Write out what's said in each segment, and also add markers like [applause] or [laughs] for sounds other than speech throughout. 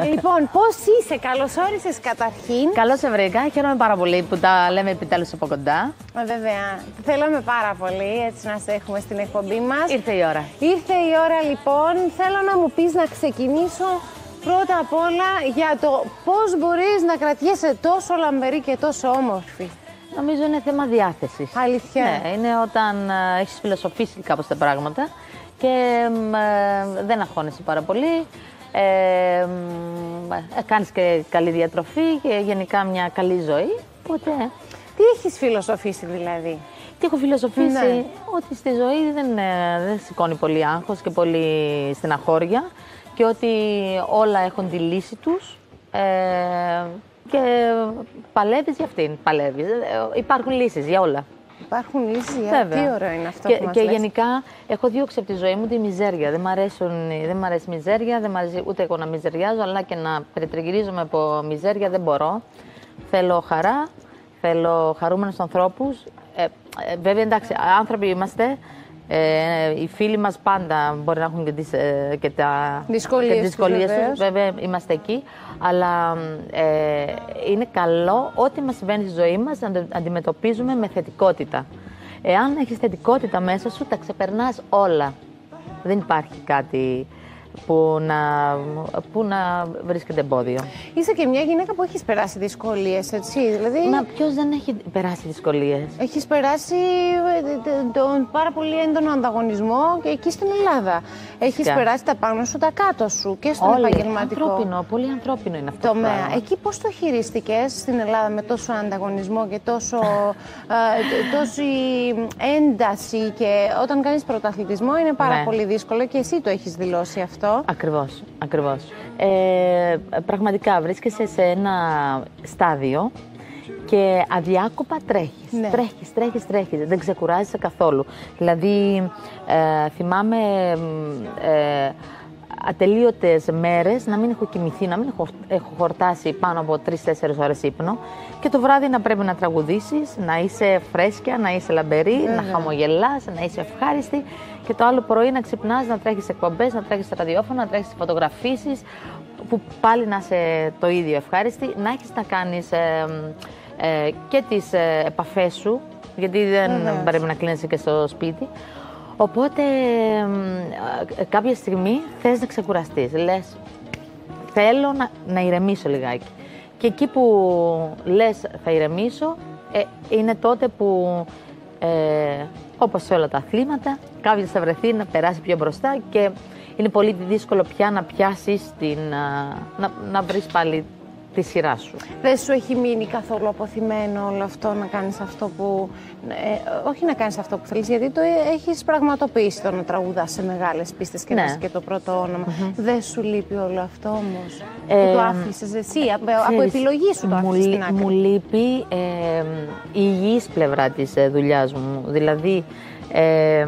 λοιπόν, πώς είσαι, καλώς όρισες καταρχήν. Καλώς σε βρήκα. Χαίρομαι πάρα πολύ που τα λέμε επιτέλους από κοντά. Ε, βέβαια. Θέλαμε πάρα πολύ έτσι να σε έχουμε στην εκπομπή μας. Ήρθε η ώρα. Ήρθε η ώρα λοιπόν. Θέλω να μου πεις να ξεκινήσω πρώτα απ' όλα για το πώς μπορείς να κρατιέσαι τόσο λαμπερή και τόσο όμορφη. Νομίζω είναι θέμα διάθεσης. Αλήθεια. Ναι, είναι όταν ε, έχεις φιλοσοφήσει κάπως τα πράγματα και ε, δεν αγχώνεσαι πάρα πολύ. Ε, ε, κάνεις και καλή διατροφή και γενικά μια καλή ζωή. Οπότε... Τι έχεις φιλοσοφήσει δηλαδή; Τι έχω φιλοσοφήσει, ναι. ότι στη ζωή δεν, ε, δεν σηκώνει πολύ άγχος και πολύ στεναχώρια και ότι όλα έχουν τη λύση τους ε, και παλεύεις για αυτήν, παλεύεις. Υπάρχουν λύσεις για όλα. Υπάρχουν λύσει. Τι ωραίο είναι αυτό και, που μας Και λες. γενικά έχω διώξει από τη ζωή μου τη μιζέρια. Δεν μ' αρέσουν, δεν μ' αρέσει η μιζέρια, δεν μ' αρέσει ούτε εγώ να μιζεριάζω, αλλά και να περιτριγυρίζομαι από μιζέρια δεν μπορώ. Θέλω χαρά, θέλω χαρούμενους ανθρώπους. Ε, ε, βέβαια, εντάξει, άνθρωποι είμαστε. Ε, οι φίλοι μας πάντα μπορεί να έχουν και τις, ε, και τα δυσκολίες, και τις δυσκολίες τους, τους. Βέβαια, είμαστε εκεί. Αλλά ε, είναι καλό ό,τι μας συμβαίνει στη ζωή μας να το αντιμετωπίζουμε με θετικότητα. Εάν έχεις θετικότητα μέσα σου, τα ξεπερνάς όλα. Δεν υπάρχει κάτι που να, που να βρίσκεται εμπόδιο. Είσαι και μια γυναίκα που έχεις περάσει δυσκολίες, έτσι. Δηλαδή... Μα ποιος δεν έχει περάσει δυσκολίες; Έχεις περάσει ε, τον πάρα πολύ έντονο ανταγωνισμό και εκεί στην Ελλάδα. Έχεις περάσει τα πάνω σου, τα κάτω σου και στον Όλοι. επαγγελματικό. Ανθρώπινο, πολύ ανθρώπινο είναι αυτό. Τομέα. Το πράγμα. εκεί πώς το χειρίστηκες στην Ελλάδα με τόσο ανταγωνισμό και τόσο, ε, τόση ένταση. Και όταν κάνεις πρωταθλητισμό είναι πάρα Ναι. πολύ δύσκολο και εσύ το έχεις δηλώσει αυτό. Ακριβώς, ακριβώς. Ε, πραγματικά βρίσκεσαι σε ένα στάδιο και αδιάκοπα τρέχεις. Ναι. Τρέχεις, τρέχεις, τρέχεις. Δεν ξεκουράζεσαι καθόλου. Δηλαδή, ε, θυμάμαι ε, ατελείωτες μέρες να μην έχω κοιμηθεί, να μην έχω, έχω χορτάσει πάνω από 3-4 ώρες ύπνο και το βράδυ να πρέπει να τραγουδήσεις, να είσαι φρέσκια, να είσαι λαμπερή, να χαμογελάς, να είσαι ευχάριστη και το άλλο πρωί να ξυπνάς, να τρέχεις εκπομπές, να τρέχεις ραδιόφωνο, να τρέχεις φωτογραφίσεις που πάλι να είσαι το ίδιο ευχάριστη, να έχεις να κάνεις ε, ε, και τις ε, επαφές σου, γιατί δεν Βεβαίως. πρέπει να κλείνεσαι και στο σπίτι. Οπότε ε, κάποια στιγμή θες να ξεκουραστείς. Λες, θέλω να, να ηρεμήσω λιγάκι. Και εκεί που λες θα ηρεμήσω, ε, είναι τότε που, ε, όπως σε όλα τα αθλήματα, κάποιος θα βρεθεί να περάσει πιο μπροστά και είναι πολύ δύσκολο πια να πιάσεις την, α, να, να βρεις πάλι τη σειρά σου. Δεν σου έχει μείνει καθόλου αποθυμένο όλο αυτό να κάνεις αυτό που... ε, όχι να κάνεις αυτό που θέλεις, γιατί το ε- έχεις πραγματοποιήσει το να τραγουδάς σε μεγάλες πίστες και Ναι. να είσαι και το πρώτο όνομα. Δεν σου λείπει όλο αυτό όμως, Ε, που το άφησες εσύ, από, από Ξέρεις, επιλογή σου το μου, άφησες λεί- στην άκρη. Μου λείπει ε, η υγιής πλευρά της ε, δουλειάς μου. Δηλαδή, ε,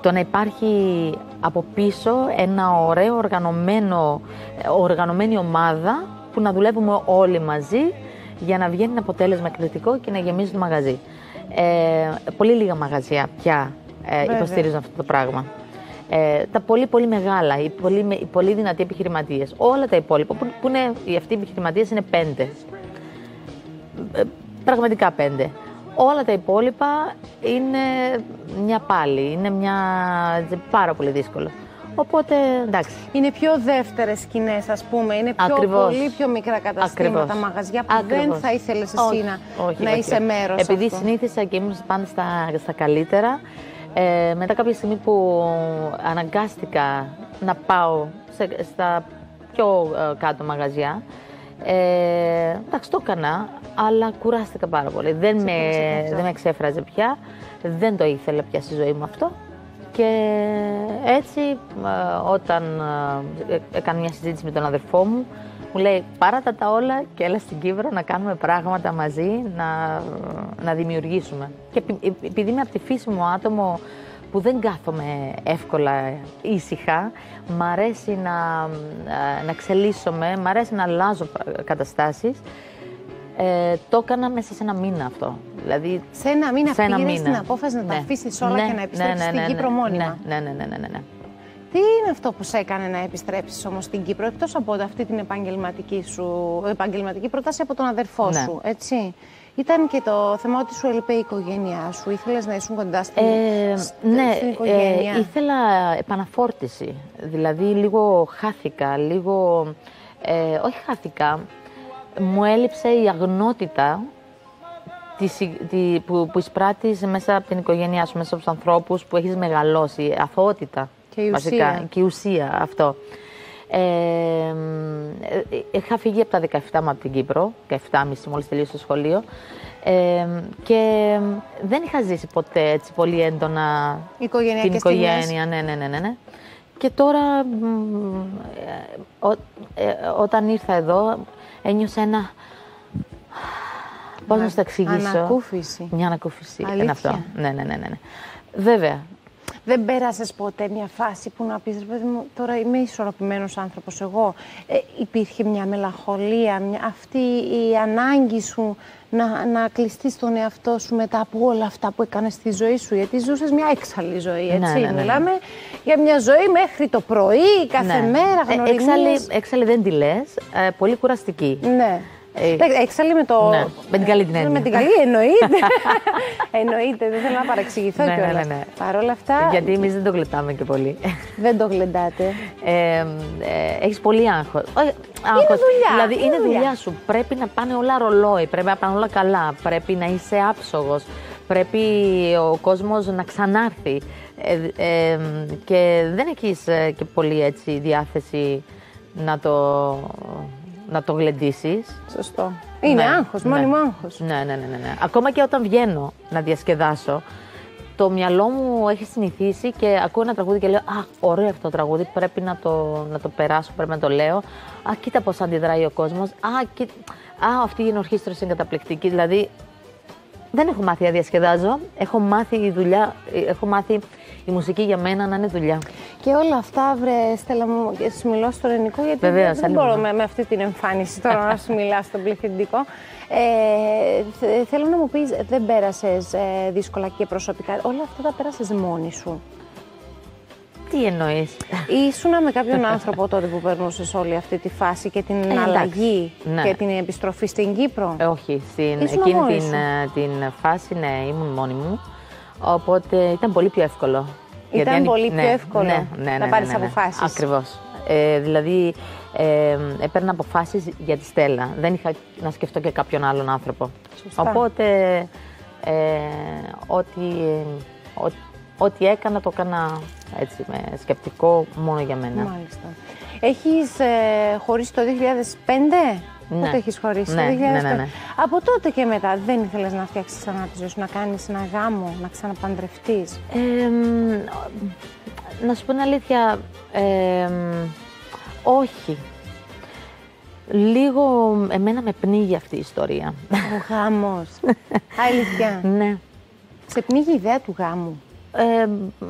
το να υπάρχει από πίσω ένα ωραίο οργανωμένο, ε, οργανωμένη ομάδα που να δουλεύουμε όλοι μαζί για να βγαίνει ένα αποτέλεσμα εκπληκτικό και να γεμίζει το μαγαζί. Ε, πολύ λίγα μαγαζιά πια ε, Βέβαια. υποστηρίζουν αυτό το πράγμα. Ε, τα πολύ πολύ μεγάλα, οι πολύ, με- οι πολύ δυνατοί επιχειρηματίες, όλα τα υπόλοιπα, που, που είναι, οι αυτοί οι επιχειρηματίες είναι πέντε. Ε, πραγματικά πέντε. Όλα τα υπόλοιπα είναι μια πάλι, είναι μια πάρα πολύ δύσκολο. Οπότε, εντάξει. Είναι πιο δεύτερες σκηνές, ας πούμε. Είναι πιο, Ακριβώς. πολύ πιο μικρά καταστήματα, Ακριβώς. μαγαζιά που δεν Ακριβώς. θα ήθελες εσύ Όχι, να, όχι, να όχι, είσαι όχι. μέρος Επειδή αυτού. συνήθισα και ήμουν πάντα στα, στα καλύτερα, ε, μετά κάποια στιγμή που αναγκάστηκα να πάω σε, στα πιο ε, κάτω μαγαζιά, ε, εντάξει, το έκανα, αλλά κουράστηκα πάρα πολύ. Δεν με, δεν με εξέφραζε πια, δεν το ήθελα πια στη ζωή μου αυτό. Και έτσι, ε, όταν ε, έκανα μια συζήτηση με τον αδερφό μου, μου λέει πάρατα τα όλα και έλα στην Κύπρο να κάνουμε πράγματα μαζί, να, να δημιουργήσουμε. Και επει- επειδή είμαι από τη φύση μου άτομο που δεν κάθομαι εύκολα ήσυχα, μ' αρέσει να, ε, να εξελίσσομαι, μ' αρέσει να αλλάζω πρα- καταστάσεις, ε, το έκανα μέσα σε ένα μήνα αυτό. Δηλαδή, Σε ένα μήνα σε ένα πήρες μήνα. την απόφαση να τα Ναι. αφήσεις όλα Ναι, και να ναι, επιστρέψεις ναι, στην ναι, Κύπρο ναι, μόνιμα. Ναι, ναι, ναι, ναι, ναι, ναι. Τι είναι αυτό που σε έκανε να επιστρέψεις όμως στην Κύπρο, εκτός από αυτή την επαγγελματική σου, επαγγελματική πρόταση από τον αδερφό Ναι. σου, έτσι; Ήταν και το θέμα ότι σου έλειπε η οικογένειά σου. Ήθελες να ήσουν κοντά στην, Ε, σ- ναι, στην οικογένεια; ε, ήθελα επαναφόρτιση. Δηλαδή λίγο χάθηκα, λίγο... Ε, όχι χάθηκα, μου έλειψε η αγνότητα της, τη, που, που εισπράττεις μέσα από την οικογένειά σου, μέσα από τους ανθρώπους που έχεις μεγαλώσει, αθωότητα. Και η βασικά, ουσία. Και η ουσία, αυτό. Ε, ε, είχα φύγει από τα 17 μου από την Κύπρο, 17,5 μόλις τελείωσε το σχολείο ε, και δεν είχα ζήσει ποτέ έτσι πολύ έντονα Οικογενειακές την οικογένεια. Ναι, ναι, ναι, ναι, ναι. Και τώρα, μ, ε, ο- ε, όταν ήρθα εδώ, ένιωσα ένα... Πώς να σου το εξηγήσω; Ανακούφιση. Μια ανακούφιση. Αλήθεια. Είναι αυτό. Ναι, ναι, ναι, ναι. ναι. Βέβαια. Δεν πέρασες ποτέ μια φάση που να πεις, ρε παιδί μου, τώρα είμαι ισορροπημένος άνθρωπος εγώ. Ε, υπήρχε μια μελαγχολία, μια, αυτή η ανάγκη σου να, να κλειστείς στον εαυτό σου μετά από όλα αυτά που έκανες στη ζωή σου. Γιατί ζούσες μια έξαλλη ζωή, έτσι. ναι, ναι, ναι. Μιλάμε για μια ζωή μέχρι το πρωί, κάθε ναι. μέρα, Ε, γνωριμίες. έξαλλη, έξαλλη δεν τη λες, ε, πολύ κουραστική. Ναι. Ε, Ε, Έξαλλη με το. ναι, με την καλή την έννοια. Με την καλή, εννοείται. [laughs] εννοείται, δεν θέλω να παρεξηγηθώ Ναι, ναι, κιόλας. ναι, ναι. Παρ' όλα αυτά, Γιατί εμείς δεν το γλεντάμε και πολύ. δεν το γλεντάτε. Ε, ε, έχεις πολύ άγχος. Όχι, άγχος. δουλειά, Δηλαδή είναι είναι δουλειά. δουλειά σου. Πρέπει να πάνε όλα ρολόι, πρέπει να πάνε όλα καλά, πρέπει να είσαι άψογος, πρέπει ο κόσμος να ξανάρθει. Ε, ε, και δεν έχεις ε, και πολύ έτσι διάθεση να το, να το γλεντήσεις. Σωστό. Είναι Ναι, άγχος, ναι. μόνιμο άγχος. Ναι, ναι, ναι, ναι, ναι. Ακόμα και όταν βγαίνω να διασκεδάσω, το μυαλό μου έχει συνηθίσει και ακούω ένα τραγούδι και λέω Α, ωραίο αυτό το τραγούδι. Πρέπει να το, να το περάσω, πρέπει να το λέω. Α, κοίτα πώς αντιδράει ο κόσμος. Α, κοί... Α, αυτή η ενορχήστρωση είναι καταπληκτική. Δηλαδή, δεν έχω μάθει να διασκεδάζω. Έχω μάθει η δουλειά, έχω μάθει η μουσική για μένα να είναι δουλειά. Και όλα αυτά, βρε Στέλλα μου, και σου μιλάω στο ελληνικό, γιατί Βεβαίως, δεν, δεν αλλήμον. μπορώ με, με αυτή την εμφάνιση τώρα να σου μιλάω στον πληθυντικό. Ε, θε- θέλω να μου πεις, δεν πέρασες ε, δύσκολα και προσωπικά. Όλα αυτά τα πέρασες μόνη σου. Τι εννοείς; Ήσουνα με κάποιον άνθρωπο τότε που περνούσες όλη αυτή τη φάση και την εντάξει. αλλαγή Ναι. και την επιστροφή στην Κύπρο; Ε, όχι, στην, Ήσουν εκείνη μόνη την, σου. ε, την φάση, ναι, ήμουν μόνη μου. Οπότε ήταν πολύ πιο εύκολο. Ήταν αν- πολύ πιο ναι, εύκολο ναι, ναι, να ναι, πάρεις ναι, ναι. αποφάσεις. Ακριβώς. Ε, δηλαδή, ε, έπαιρνα αποφάσεις για τη Στέλλα. Δεν είχα να σκεφτώ και κάποιον άλλον άνθρωπο. Σωστά. Οπότε, ε, ό,τι, ό, ό,τι έκανα, το έκανα έτσι, με σκεπτικό μόνο για μένα. Μάλιστα. Έχεις ε, χωρίσει το 2005? Ναι. Πότε έχεις χωρίσει, Ναι, το 2005. ναι, ναι, ναι. Από τότε και μετά δεν ήθελες να φτιάξεις ξανά τη ζωή σου, να κάνεις ένα γάμο, να ξαναπαντρευτείς; Ε, μ, να σου πω την αλήθεια, ε, μ, όχι. Λίγο εμένα με πνίγει αυτή η ιστορία. Ο γάμος. [laughs] Αλήθεια. ναι. Σε πνίγει η ιδέα του γάμου; Ε, μ,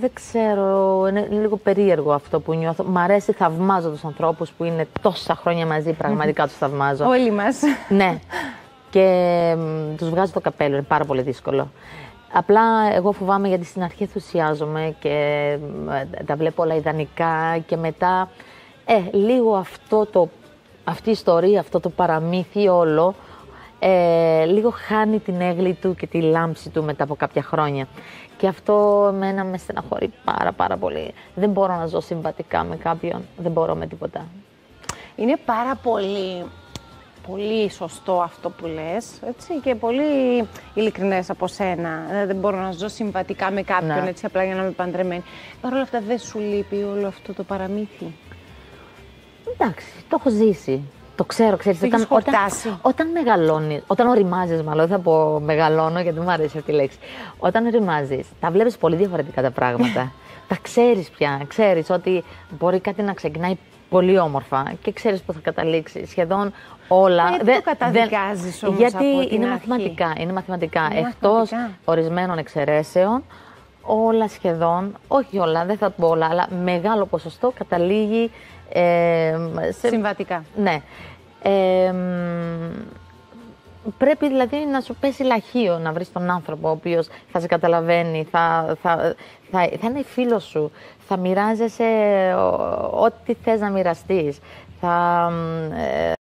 δεν ξέρω, είναι λίγο περίεργο αυτό που νιώθω. Μ' αρέσει, θαυμάζω τους ανθρώπους που είναι τόσα χρόνια μαζί, πραγματικά τους θαυμάζω. Όλοι μας. ναι. Και μ, τους βγάζω το καπέλο, είναι πάρα πολύ δύσκολο. Απλά εγώ φοβάμαι γιατί στην αρχή ενθουσιάζομαι και μ, τα βλέπω όλα ιδανικά και μετά ε, λίγο αυτό το, αυτή η ιστορία, αυτό το παραμύθι όλο ε, λίγο χάνει την έγκλη του και τη λάμψη του μετά από κάποια χρόνια. Και αυτό εμένα με στεναχωρεί πάρα πάρα πολύ. Δεν μπορώ να ζω συμβατικά με κάποιον, δεν μπορώ με τίποτα. Είναι πάρα πολύ, πολύ σωστό αυτό που λες, έτσι, και πολύ ειλικρινές από σένα. Ε, Δεν μπορώ να ζω συμβατικά με κάποιον, Ναι. έτσι, απλά για να είμαι παντρεμένη. Παρ' όλα αυτά δεν σου λείπει όλο αυτό το παραμύθι; Εντάξει, το έχω ζήσει. Το ξέρω, ξέρεις, Το έχεις όταν, όταν, χορτάσει. όταν μεγαλώνεις, όταν οριμάζεις μάλλον, δεν θα πω μεγαλώνω γιατί μου αρέσει αυτή η λέξη. Όταν οριμάζεις, τα βλέπεις πολύ διαφορετικά τα πράγματα. τα ξέρεις πια, ξέρεις ότι μπορεί κάτι να ξεκινάει πολύ όμορφα και ξέρεις που θα καταλήξει. Σχεδόν όλα. Ε, δεν το καταδικάζεις όμως Γιατί από την είναι αρχή; μαθηματικά. Είναι μαθηματικά. Είναι Εκτός μαθηματικά. ορισμένων εξαιρέσεων, όλα σχεδόν, όχι όλα, δεν θα πω όλα, αλλά μεγάλο ποσοστό καταλήγει ε, σε Συμβατικά. ναι. Ε, μ, πρέπει δηλαδή να σου πέσει λαχείο να βρεις τον άνθρωπο ο οποίος θα σε καταλαβαίνει, θα, θα, θα, θα είναι φίλος σου, θα μοιράζεσαι ό,τι θες να μοιραστείς. Θα,